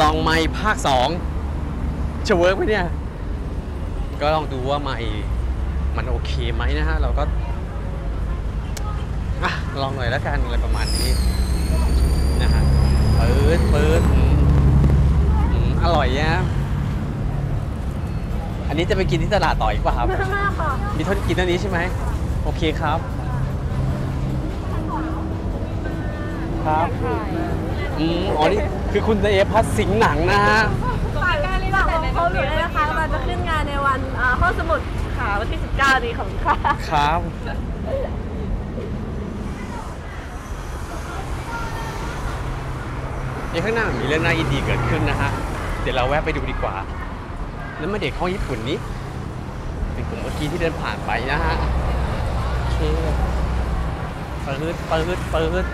ลองไม้ภาคสองจะเวิร์กไหมเนี่ย ก็ลองดูว่าไม้มันโอเคไหมนะฮะ เราก็อะลองหน่อยแล้วกันอะไรประมาณนี้นะฮะเปิดเปิดอืมอืมอร่อยเนี่ยอันนี้จะไปกินที่ตลาดต่ออีกป่ะครับมากค่ะมีเท่ากินเท่านี้ใช่ไหม โอเคครับ ครับ อืมอ๋อนี่คือคุณเอพัสสิงห์หนังนะฮะ ฝากการฝากของเขาหนูด้วยนะคะเราจะขึ้นงานในวันอ่าห้องสมุดค่ะวันที่ 19 นี้ของค่ะ ครับนี่ข้างหน้ามีเรื่องน่ายินดีเกิดขึ้นนะฮะ เดี๋ยวเราแวะไปดูดีกว่า แล้วมาเด็กห้องญี่ปุ่นนี้เป็นกลุ่มเมื่อกี้ที่เดินผ่านไปนะฮะ โอเคเปิดเปิดเปิด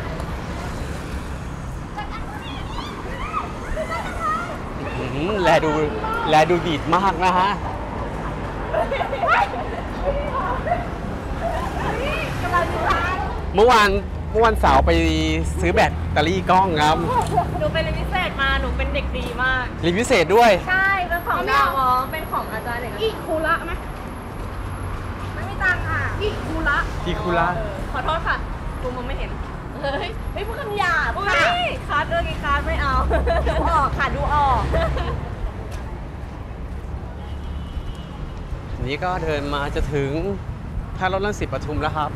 อื้อหือ แลดูแลดูดีดมากนะฮะเมื่อวานเมื่อวันเสาร์ไปซื้อแบตเตอรี่กล้องครับ หนูเป็นเรียนพิเศษมา หนูเป็นเด็กดีมาก รีวิวพิเศษด้วย ใช่ เป็นของดาวอ๋อเป็นของอาจารย์เด็กอีคูระไหมไม่มีตังค์ค่ะอีคูระอีคุระเออขอโทษค่ะกูมองไม่เห็น เฮ้ยเฮ้ยพูดคำหยาบค่ะคาร์ดเออกี่คาร์ดไม่เอา ดูออกค่ะ ดูออก นี้ก็เดินมาจะถึงท่ารถลังสิตปทุมแล้วครับ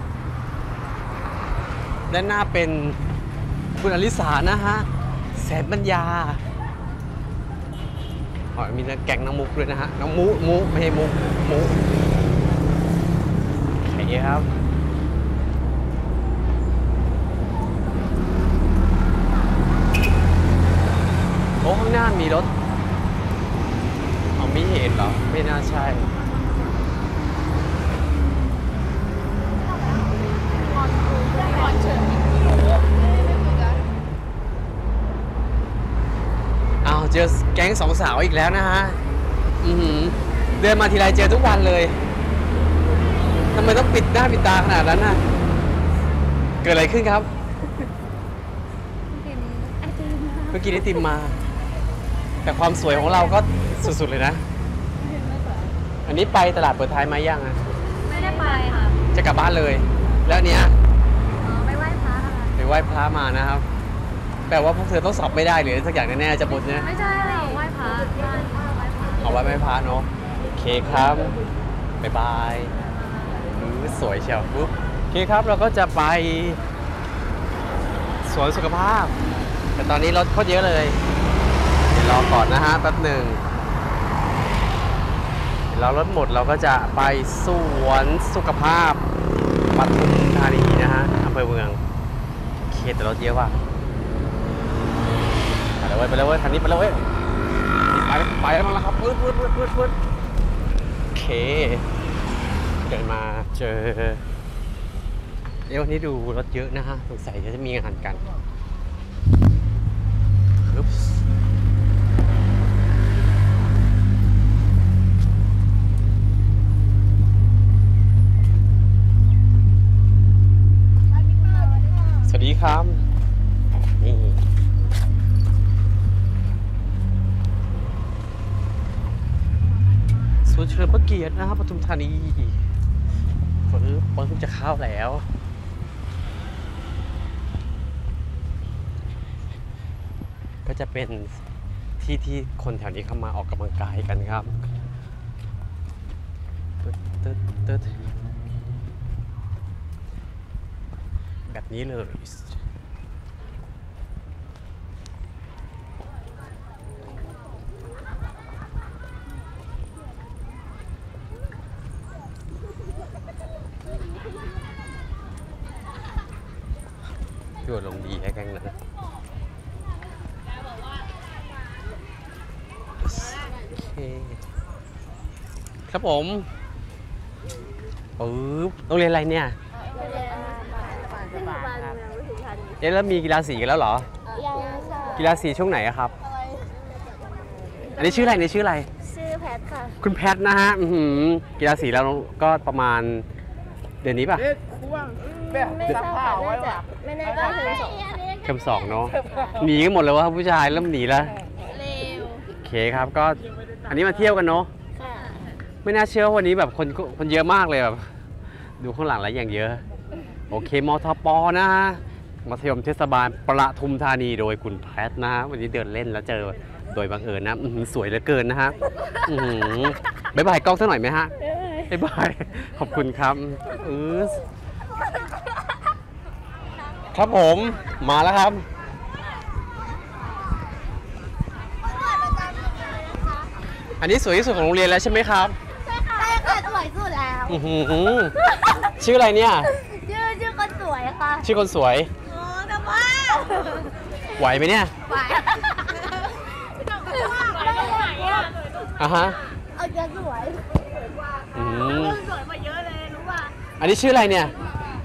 ด้านหน้าเป็นคุณอลิสานะฮะ แสนปัญญาอ๋อมีนักแก๊งน้องมุกด้วยนะฮะ น้องมุ มุ ไม่ใช่มุก มุโอเคครับ อ้ข้างหน้ามีรถเอาไม่เห็นเหรอ ไม่น่าใช่ อ้าวเจอแก๊งสองสาวอีกแล้วนะฮะ อือหือ เดินมาทีไรเจอทุกวันเลย ทำไมต้องปิดหน้าปิดตาขนาดนั้นน่ะ เกิดอะไรขึ้นครับ เมื่อกี้ได้ติมมา แต่ความสวยของเราก็สุดๆเลยนะ อันนี้ไปตลาดเปิดท้ายไหมยังอะไม่ได้ไปค่ะจะกลับบ้านเลย แล้วอันเนี้ยอ๋อไปไหว้พระค่ะไปไหว้พระมานะครับ แปลว่าพวกเธอต้องสอบไม่ได้หรือสักอย่างแน่ๆจะบุญเนี่ยไม่ใช่ไหว้พระไหว้พระไหว้พระเอาไว้ไม่พระเนาะโอเคครับบ๊ายบายอื้อสวยเชียวปุ๊บโอเคครับเราก็จะไปสวนสุขภาพ แต่ตอนนี้รถโคตรเยอะเลยเดี๋ยว รอก่อนนะฮะแป๊บหนึ่งเรารถหมดเราก็จะไปสวนสุขภาพปทุมธานีนะฮะอำเภอเมืองเคแต่รถเยอะว่ะไปแล้วเว้ยไปแล้วเว้ยคันนี้ไปแล้วเว้ยไปไปแล้วมาแล้วครับปื๊ดปื๊ดปื๊ดปื๊ดปื๊ดโอเคเดินมาเจอเดี๋ยววันนี้ดูรถเยอะนะฮะสงสัยจะมีงานกันอึ๊ บสวัสดีครับนี่สวนเฉลิมพระเกียรตินะครับปทุมธานีฝนเพิ่งจะเข้าแล้วก็จะเป็นที่ที่คนแถวนี้เข้ามาออกกำลังกายกันครับตึ๊ดตึ๊ดตึ๊ด แบบนี้เลยพี่วดลงดีแค่แกล้งนะโอเคครับผมปึ๊บโรงเรียนอะไรเนี่ย เทศบาลเมืองวิถีธานี เอ๊ะแล้วมีกีฬาสีกันแล้วเหรอ ยังค่ะกีฬาสีช่วงไหนอะครับ อันนี้ชื่ออะไรในชื่ออะไร ชื่อแพทค่ะ คุณแพทนะฮะอื้อหือกีฬาสีเราก็ประมาณเดือนนี้ป่ะไม่ทราบค่ะน่าจะไม่แน่ก็ถึงสองเทอมสองเนาะหนีกันหมดเลยว่าผู้ชายเริ่มหนีแล้วเร็วโอเคครับก็อันนี้มาเที่ยวกันเนาะค่ะไม่น่าเชื่อว่าวันนี้แบบคนคนเยอะมากเลยแบบดูข้างหลังแล้วอย่างเยอะ โอเคมทปนะฮะ มัธยมเทศบาลประทุมธานีโดยคุณแพทนะฮะวันนี้เดินเล่นแล้วเจอโดยบังเอิญนะอื้อหือสวยเหลือเกินนะฮะอื้อหือบายบายกล้องสักหน่อยไหมฮะบายบายขอบคุณครับเออครับผมมาแล้วครับ อันนี้สวยที่สุดของโรงเรียนแล้วใช่ไหมครับใช่ค่ะสวยสุดแล้ว อื้อหือชื่ออะไรเนี่ย ชื่อชื่อคนสวยค่ะ ชื่อคนสวยโอ้แต่ว่า ไหวไหมเนี่ยไหวอะฮะเอาจะสวยอืมสวยมาเยอะเลยรู้ป่ะอันนี้ชื่ออะไรเนี่ย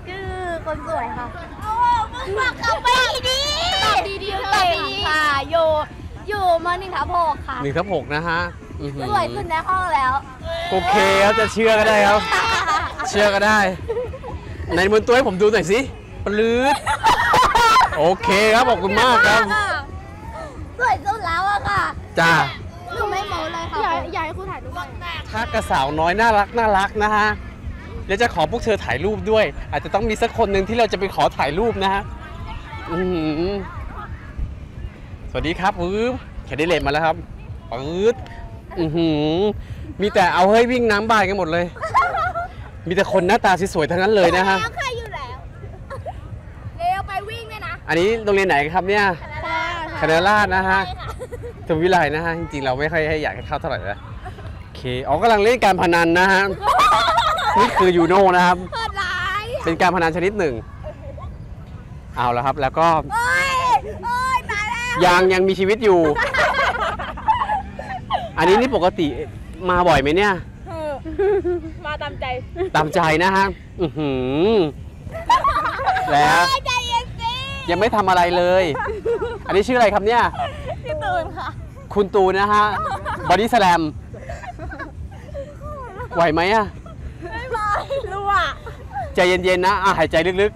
ชื่อคนสวยค่ะโอ้มึงบอกเขาไปดีตอบดีๆเก่งค่ะอยู่อยู่มหนึ่งทับหกค่ะหนึ่งทับหกนะฮะอื้อหือสวยสุดในห้องแล้วโอเคครับจะเชื่อก็ได้ครับ เชื่อก็ได้ในมือตัวให้ผมดูหน่อยสิปลื้ด โอเคครับขอบคุณมากครับสวยสุดแล้วอะค่ะจ้าหนูไม่โม้เลยค่ะอยากอยากให้ครูถ่ายรูปถ้ากระสาวน้อยน่ารักน่ารักนะฮะแล้วจะขอพวกเธอถ่ายรูปด้วย อาจจะต้องมีสักคนหนึ่งที่เราจะไปขอถ่ายรูปนะฮะอื้อหือสวัสดีครับปึ๊บแคดดี้เลนมาแล้วครับปึ๊ดอือหือ มีแต่เอาเฮ้ยวิ่งน้ำบายกันหมดเลย มีแต่คนหน้าตาสวยๆทั้งนั้นเลยนะฮะ แล้วใครอยู่แล้วเร็วไปวิ่งเลยนะ อันนี้โรงเรียนไหนครับเนี่ยคณะราษฎรนะฮะธรรมวิไลนะฮะ จริงๆ เราไม่ค่อยให้อยากให้เข้าเท่าไหร่นะโอเคอ๋อกำลังเล่นการพนันนะฮะ นี่คือยูโน่นะครับ เปิดร้ายเป็นการพนันชนิดหนึ่ง เอาแล้วครับ แล้วก็โอ้ยโอ้ยตายแล้วยังยังมีชีวิตอยู่ อันนี้นี่ปกติมาบ่อยไหมเนี่ย มาตามใจ ตามใจนะฮะ อือหือแล้วใจเย็นสิยังไม่ทำอะไรเลย อันนี้ชื่ออะไรครับเนี่ย พี่ตูนค่ะ คุณตูนนะฮะบอดี้สแลมไหวไหมอะไม่ไหวรู้อะใจเย็นๆนะอะหายใจลึก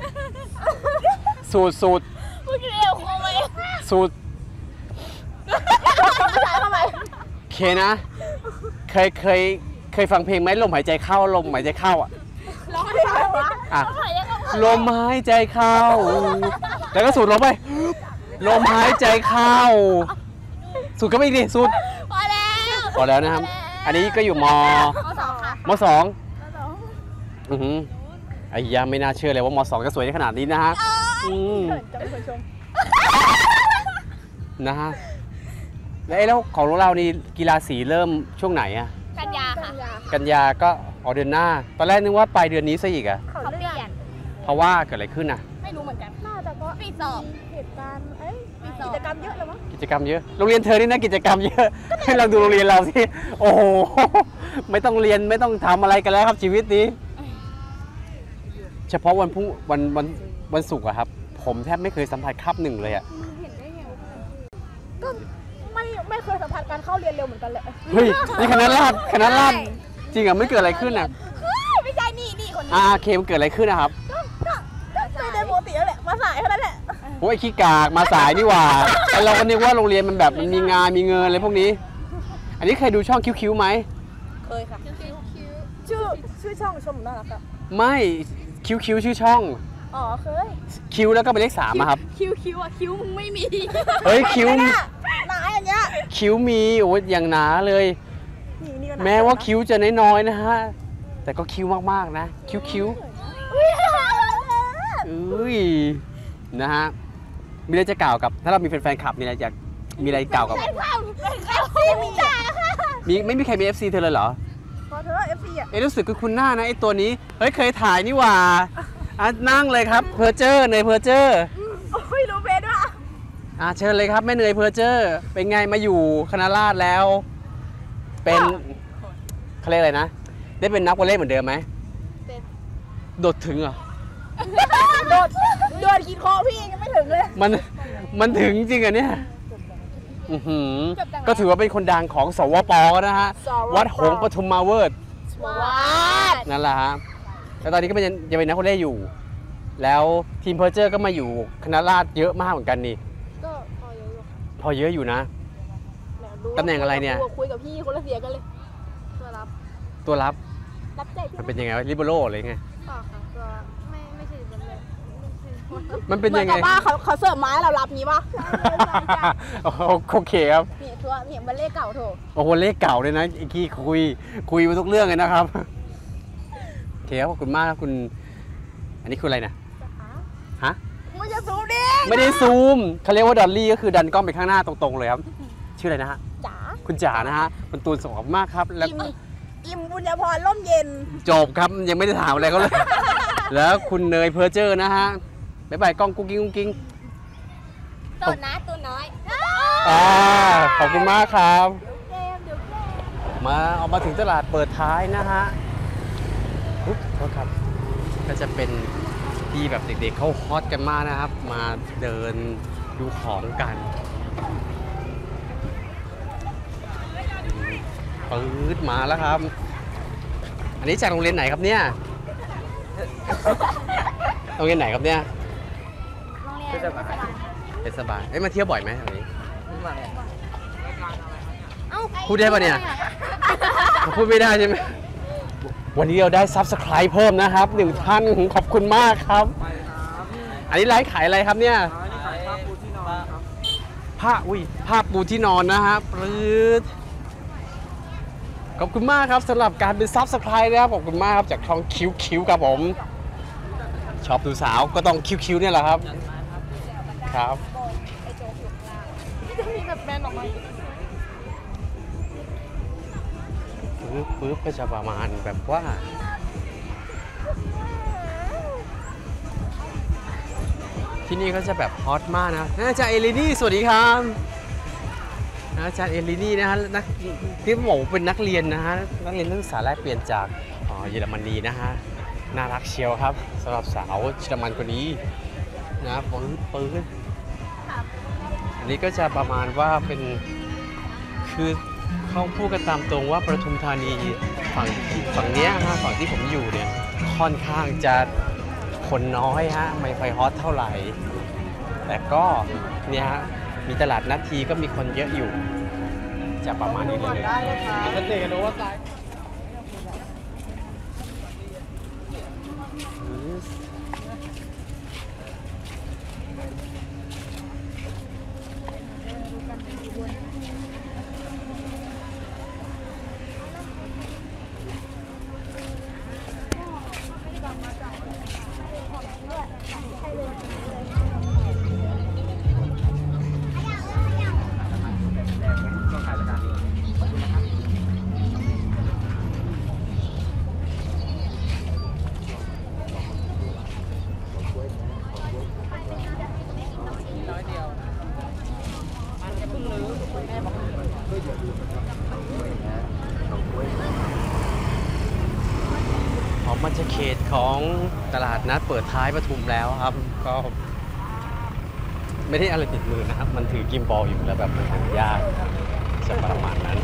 ๆ สูดสูดเมื่อกี้เอวโค้งไปสูดไม่ใช่ทำไมเคนะ เคยเคยเคยฟังเพลงไหมลมหายใจเข้าลมหายใจเข้าอะร้องไม่ได้วะอะ ร้องไม่ได้ก็ลมหายใจเข้า แล้วก็สูดลงไป ลมหายใจเข้า สูดก็ไม่ดีสูดพอแล้วพอแล้วนะครับ อันนี้ก็อยู่มข้อสองค่ะมสองข้อสองอือหือไอ้ยาไม่น่าเชื่อเลยว่ามสองจะสวยได้ขนาดนี้นะฮะอืมจะเป็นคนชมนะฮะแล้วเอ๊ะแล้วของเรานี่กีฬาสีเริ่มช่วงไหนอะกันยาค่ะ กันยาก็ออกเดือนหน้า ตอนแรกนึกว่าปลายเดือนนี้ซะอีกอะเขาเปลี่ยน เพราะว่าเกิดอะไรขึ้นอะไม่รู้เหมือนกัน น่าจะก็ปีสอบเหตุการณ์เอ้ยปีสอบกิจกรรมเยอะเลยมั้งกิจกรรมเยอะโรงเรียนเธอนี่นะกิจกรรมเยอะให้เราดูโรงเรียนเราสิโอ้โหไม่ต้องเรียนไม่ต้องทำอะไรกันแล้วครับชีวิตนี้ เฉพาะวันพรุ่งวันวันวันศุกร์อะครับ ผมแทบไม่เคยสัมผัสคาบหนึ่งเลยอะก็ไม่ไม่เคยสัมผัสการเข้าเรียนเร็วเหมือนกันเลยเฮ้ยนี่คณะราษฎรคณะราษฎรจริงเหรอะไม่เกิดอะไรขึ้นอะเฮ้ยไม่ใช่นี่นี่คนนี้อ่าเคมนเกิดอะไรขึ้นนะครับ สายเท่านั้นแหละโอ้ยขี้กากมาสายนี่หว่าไอเราก็นึกว่าโรงเรียนมันแบบมันมีงานมีเงินอะไรพวกนี้ อันนี้เคยดูช่องคิวๆไหมเคยค่ะชื่อชื่อช่องชมน่ารักอะไม่คิวๆชื่อช่องอ๋อเคยคิวแล้วก็เป็นเลขสามอะครับ คิวคิวอะคิวมึงไม่มีเฮ้ยคิวหนาอย่างเงี้ยคิ้วมีโอ้ยอย่างหนาเลยนี่นี่ก็หนาแม้ว่าคิ้วจะน้อยๆนะฮะแต่ก็คิ้วมากๆนะ คิ้วคิ้ว อุ้ยๆอุ้ยนะฮะมีอะไรจะกล่าวกับ ถ้าเรามีแฟนๆคลับมีอะไรอยากมีอะไรกล่าวกับเป็นข้าวเป็นข้าวซีมีจ่าค่ะมีไม่มีใครมี FC เธอเลยเหรอ พอเธอเอฟซีอะเอ้รู้สึกคุณหน้านะไอ้ตัวนี้ เฮ้ยเคยถ่ายนี่หว่าอะนั่งเลยครับเพอร์เจอร์เนยเพอร์เจอร์โอ้ยรู้เบสด้วยอะอะเชิญเลยครับแม่เนยเพอร์เจอร์ เป็นไงมาอยู่คณะราษฎรแล้ว เป็นเขาเรียกอะไรนะ ได้เป็นนักวอลเลย์เหมือนเดิมไหมเป็น โดดถึงเหรอโดดโดดขีดคอพี่ยังไม่ถึงเลย มันมันถึงจริงเหรอเนี่ยอื้อหือจบจากไหนก็ถือว่าเป็นคนดังของสวปนะฮะ สวป วัดหงส์ปทุมมาเวิร์ดวัดนั่นแหละฮะ แล้วตอนนี้ก็เป็นยังเป็นนักวอลเลย์อยู่ แล้วทีมเพอร์เจอร์ก็มาอยู่คณะราษฎรเยอะมากเหมือนกันนี่ ก็พอเยอะอยู่ค่ะพอเยอะอยู่นะ แหมดูตำแหน่งอะไรเนี่ย คุยกับพี่คนละเสียกันเลยตัวรับตัวรับรับใจพี่มันเป็นยังไงวะลิเบโรหรือไงเปล่าค่ะตัว ม่ใช่มันเป็นยังไงหมือกับว่าเขาเขาเสิร์ฟไม้เรารับนี้ป่ะโอเคครับ เนี่ยทัวร์เนี่ยบัลเล่เก่าโถโอ้โหเลขเก่าเลยนะอีกทีคุยคุยมาทุกเรื่องเลยนะครับโอเคครับขอบคุณมากครับคุณ อันนี้คืออะไรนะฮะ มันจะสูงดิไม่ได้ซูมเขาเรียกว่าดอลลี่ก็คือดันกล้องไปข้างหน้าตรงๆเลยครับ ชื่ออะไรนะฮะ จ๋าคุณจ๋านะฮะคุณตูนส่งขอบคุณมากครับแล้ว อิ่มอิ่มบุญญาพรร่มเย็น จบครับยังไม่ได้ถามอะไรเขาเลย แล้วคุณเนยเพอร์เจอร์นะฮะ บ๊ายบายกล้องกุ๊กกิ้งกุ๊กกิ้งตัวนะตัวน้อยอ่าขอบคุณมากครับเกมเดี๋ยวเกมมาเอามาถึงตลาดเปิดท้ายนะฮะอุ๊บโทษครับ ก็จะเป็นที่แบบเด็กๆเขาฮอตกันมากนะครับ มาเดินดูของกันปื๊ดมาแล้วครับ อันนี้จากโรงเรียนไหนครับเนี่ย โรงเรียนไหนครับเนี่ยโรง เรียนเทศบาลเทศบาลเอ้ยมาเที่ยวบ่อยไหมแถวนี้ เอ้าพูดได้ปะเนี่ย พูดไม่ได้ใช่ไหมวันนี้เราได้ Subscribe เพิ่มนะครับหนึ่งท่านขอบคุณมากครับ อันนี้ไลฟ์ขายอะไรครับเนี่ยผ้าอุ้ยผ้าปูที่นอนนะฮะปรื๊ดขอบคุณมากครับสำหรับการเป็น Subscribe นะครับขอบคุณมากครับจากช่องคิวคิวครับผมชอบดูสาวก็ต้องคิวคิวเนี่ยแหละครับ ครับจะมีแบบแบรนด์ออกมาอีกปึ๊บปึ๊บก็จะประมาณแบบว่า ที่นี่ก็จะแบบฮอตมากนะอาจารย์เอลินี่สวัสดีครับอาจารย์เอลินี่นะฮะนักที่บอกว่าเป็นนักเรียนนะฮะนักเรียนนักศึกษาแลกเปลี่ยนจากอ๋อเยอรมนีนะฮะน่ารักเชียวครับสำหรับสาวเยอรมันคนนี้นะปื๊ดปื๊ด อันนี้ก็จะประมาณว่าเป็นคือเขาพูดกันตามตรงว่าประทุมธานีฝั่งฝั่งเนี้ยฮะฝั่งที่ผมอยู่เนี่ยค่อนข้างจะคนน้อยฮะไม่ค่อยฮอตเท่าไหร่ แต่ก็เนี่ยฮะมีตลาดนัดทีก็มีคนเยอะอยู่ จะประมาณนี้เลย จะเขตของตลาดนัดเปิดท้ายปทุมแล้วครับ ก็ไม่ได้อะไรติดมือนะครับ มันถือกิมบอลอยู่แล้วแบบมันถือยากจะประมาณนั้น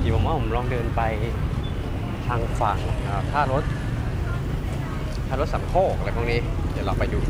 เดี๋ยวผมว่าผมลองเดินไปทางฝั่งอ่าท่ารถท่ารถสามโคกอะไรพวกนี้ เดี๋ยวเราไปดู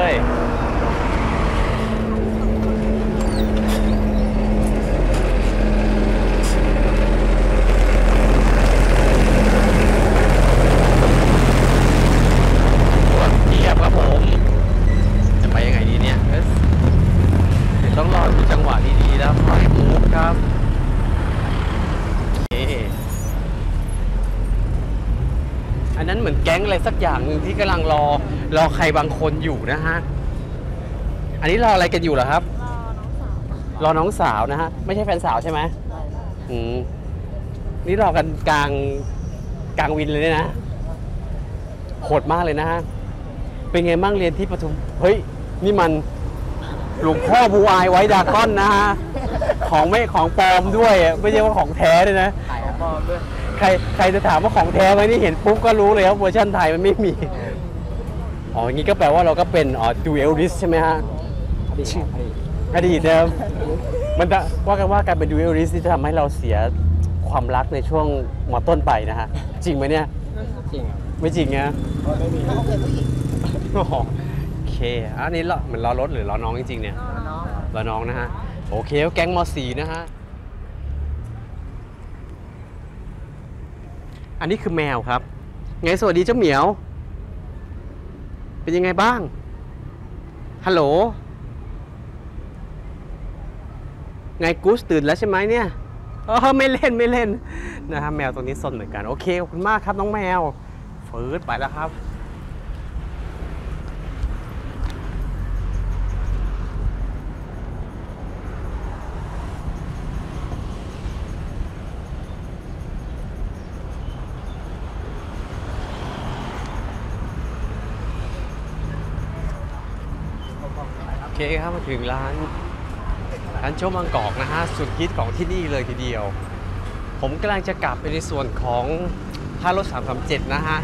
เทียบครับผม จะไปยังไงดเนี่ยเอต้องรอจังหวะดีๆนะครัครับอันนั้นเหมือนแก๊งอะไรสักอย่างหนึ่งที่กำลังรอ รอใครบางคนอยู่นะฮะ อันนี้รออะไรกันอยู่เหรอครับรอน้องสาวรอน้องสาวนะฮะ ไม่ใช่แฟนสาวใช่ไหมอืมนี่รอกันกลางกลางวินเลยเนี่ยนะโหดมากเลยนะฮะ เป็นไงบ้างเรียนที่ปทุม เฮ้ย นี่มันหลวงพ่อบูอายไว้ดากอนนะฮะ ของไม่ของปลอมด้วยอะไม่ใช่ว่าของแท้เลยนะถ่ายของปลอมด้วยใครใครจะถามว่าของแท้ไหมนี่เห็นปุ๊บก็รู้เลยว่าเวอร์ชันไทยมันไม่มี อ๋ออย่างนี้ก็แปลว่าเราก็เป็นอ๋อดูเอลริสใช่ไหมฮะอดีตอดีตอดีตเดิมมันจะว่ากันว่าการเป็นดูเอลริสที่จะทำให้เราเสียความรักในช่วงมต้นไปนะฮะจริงไหมเนี่ยจริงครับไม่จริงนะไม่มีเขาเป็นผู้หญิงอ๋อโอเคอันนี้เราเหมือนรอรถหรือรอน้องจริงๆเนี่ยน้องรอน้องนะฮะโอเคแก๊งมสีนะฮะอันนี้คือแมวครับ ไงสวัสดีเจ้าเหมียว เป็นยังไงบ้าง ฮัลโหล ไงกูสตื่นแล้วใช่ไหมเนี่ยเออไม่เล่นไม่เล่นนะฮะแมวตัวนี้สนเหมือนกัน โอเค ขอบคุณมากครับน้องแมว ฟืดไปแล้วครับ เคครับมาถึงร้านร้านโจ๊กบางกอกนะฮะสุดฮิตของที่นี่เลยทีเดียว ผมกำลังจะกลับไปในส่วนของท่ารถ 337 นะฮะ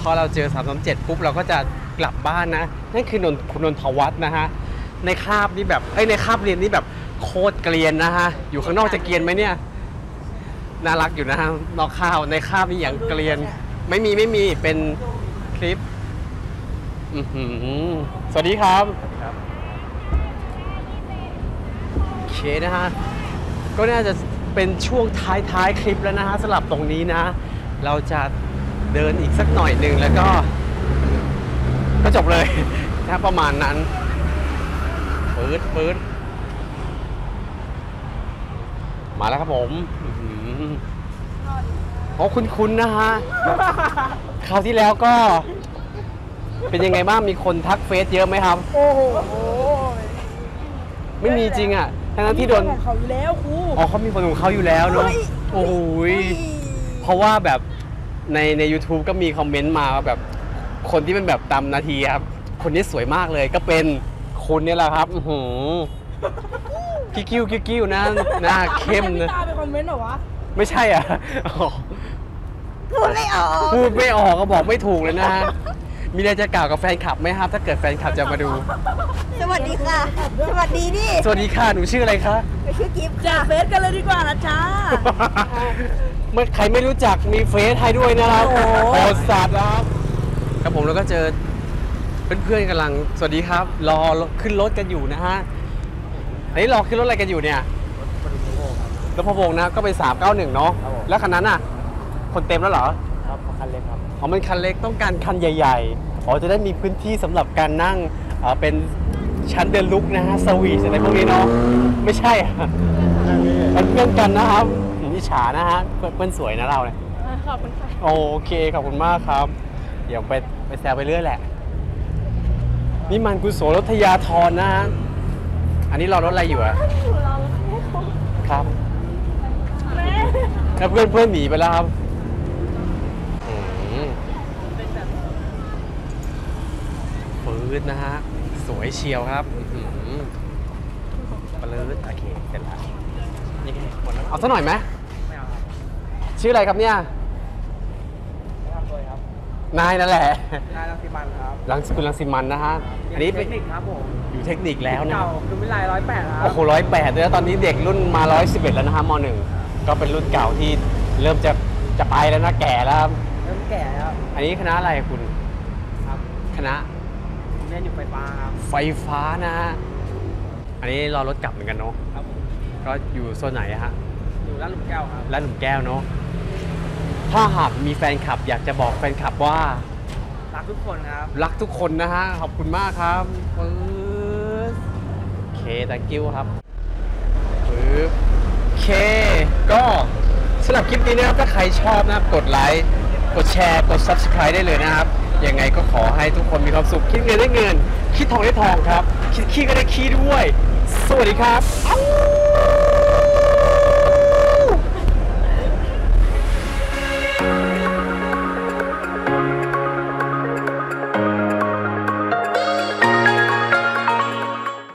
พอเราเจอ 337 ปุ๊บเราก็จะกลับบ้านนะ นั่นคือนนคุณนนทวัฒน์นะฮะ ในคาบนี่แบบเอ้ยในคาบเรียนนี่แบบโคตรเกรียนนะฮะ อยู่ข้างนอกจะเกรียนไหมเนี่ย น่ารักอยู่นะฮะนอกข้าวในคาบนี่อย่างเกรียน ไม่มีไม่มีเป็นคลิปสวัสดีครับ นะฮะ ก็น่าจะเป็นช่วงท้ายๆ คลิปแล้วนะฮะสำหรับตรงนี้นะ เราจะเดินอีกสักหน่อยหนึ่งแล้วก็ ก็จบเลยนะประมาณนั้นปื๊ดปื๊ดมาแล้วครับผมอื้อหือโอ้คุ้นๆนะฮะ คราวที่แล้วก็ เป็นยังไงบ้างมีคนทักเฟซเยอะไหมครับ โอ้โห ไม่มีจริงอะ ทั้งนั้นที่โดนของเขาอยู่แล้วครู อ๋อเขามีคนของเขาอยู่แล้วเนาะ เฮ้ย โอ้ย เพราะว่าแบบในใน u t u b e ก็มีคอมเมนต์มาว่าแบบ คนที่เป็นแบบตามนาทีครับ คนนี้สวยมากเลยก็เป็นคุณเนี่ยแหละครับอือหือกิ้วกิ้วกิ้วกิ้วนะหน้าเข้มนะตาไปคอมเมนต์เหรอวะไม่ใช่อะอ๋อพูดไม่ออกพูดไม่ออกก็บอกไม่ถูกเลยนะฮะมีอะไรจะกล่าวกับแฟนคลับไหมครับ ถ้าเกิดแฟนคลับจะมาดูส วัสดีค่ะ สวัสดีดิสวัสดีค่ะ หนูชื่ออะไรคะไปชื่อกิฟต์แจกเฟซกันเลยดีกว่านะจ้าเมื่อใครไม่รู้จักมีเฟซให้ด้วยนะครับโอ้โห โหดสัตว์นะครับครับผมแล้วก็เจอเพื่อนๆกำลังสวัสดีครับ รอขึ้นรถกันอยู่นะฮะอันนี้รอขึ้นรถอะไรกันอยู่เนี่ยรถพะวงนะก็เป็น391 เนาะครับผม แล้วคันนั้นอะ คนเต็มแล้วเหรอครับคันเล็กครับ อ๋อมันคันเล็กต้องการคันใหญ่ๆอ๋อจะได้มีพื้นที่สำหรับการนั่งเอ่อเป็น ชั้นเดินลุกนะฮะสวีทอะไรพวกนี้เนาะไม่ใช่อะเป็นเพื่อนกันนะครับนิชานะฮะเพื่อนเพื่อนสวยนะเราเนี่ยขอบคุณค่ะโอเคขอบคุณมากครับ เดี๋ยวไปไปแซวไปเรื่อยแหละ นี่มันกุศลรัตยาธรนะฮะอันนี้รอรถอะไรอยู่อะครับแล้วเพื่อนเพื่อนหนีไปแล้วครับอืมปื๊ดนะฮะ สวยเชียวครับอื้อหือปลื้ดโอเคเสร็จแล้วนี่ไงหมดแล้วเอาสักหน่อยไหมไม่เอาครับชื่ออะไรครับเนี่ยไม่ทำเลยครับนายนั่นแหละนายรังสิมันครับรังสกุลรังสิมันนะฮะอันนี้เทเป็นคนิคครับผมอยู่เทคนิคแล้วนะ เก่าคือวิไลร้อยแปดครัโอ้บโหร้อยแปดแล้วตอนนี้เด็กรุ่นมาร้อยสิบเอ็ดแล้วนะฮะมหนึ่งก็เป็นรุ่นเก่าที่เริ่มจะจะไปแล้วนะแก่แล้วครับเริ่มแก่แล้วอันนี้คณะอะไรคุณครับคณะ ผมเรียนอยู่ไฟฟ้าครับ ไฟฟ้านะฮะ อันนี้รอรถกลับเหมือนกันเนาะ ครับผมก็อยู่โซนไหนอะฮะอยู่ร้านหลุมแก้วครับ ร้านหนุ่มแก้วเนาะ ถ้าหากมีแฟนคลับอยากจะบอกแฟนคลับว่า รักทุกคนครับ รักทุกคนนะฮะ ขอบคุณมากครับปึ๊บโอเค thank you ครับปึ๊บโอเค ก็สำหรับคลิปนี้นะครับ ถ้าใครชอบนะครับ กดไลค์ กดแชร์กด subscribe ได้เลยนะครับ ยังไงก็ขอให้ทุกคนมีความสุข คิดเงินได้เงิน คิดทองได้ทองครับ คิดขี้ก็ได้ขี้ด้วย สวัสดีครับ